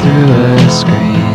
through a screen.